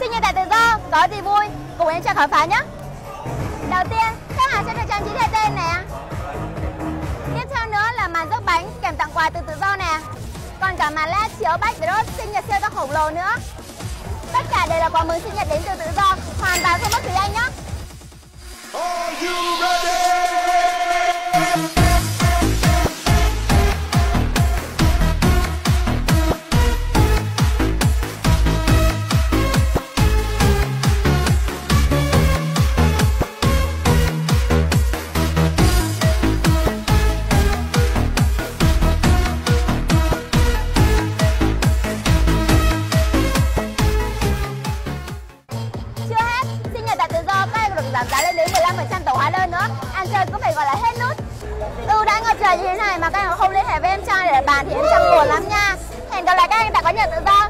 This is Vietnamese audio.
Sinh nhật tại tự do, có gì vui, cùng em chơi khám phá nhé. Đầu tiên, khách hàng sẽ được trang trí theo tên nè. Tiếp theo nữa là màn rước bánh kèm tặng quà từ tự do nè. Còn cả màn led chiếu bách backdrop sinh nhật siêu to khổng lồ nữa. Tất cả đều là quà mừng sinh nhật đến từ tự do, hết, sinh nhật tại tự do các em được giảm giá lên đến 15% tổng hóa đơn nữa. Ăn chơi cũng phải gọi là hết nút. Ừ, ưu đãi ngập trời như thế này mà các em không liên hệ với em trai để bàn thì em chẳng buồn lắm nha. Hẹn gặp lại các em tại có nhận tự do